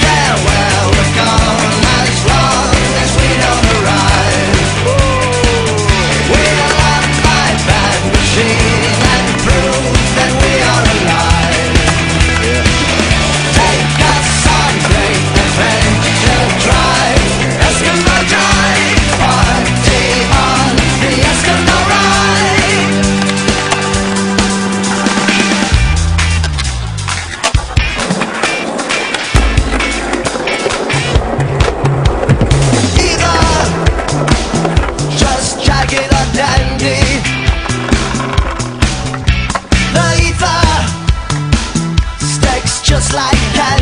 Yeah, well. just like that.